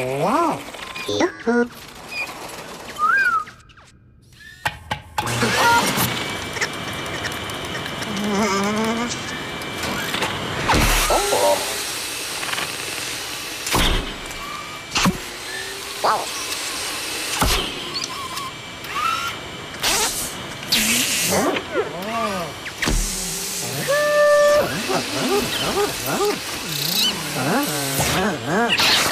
わおよあ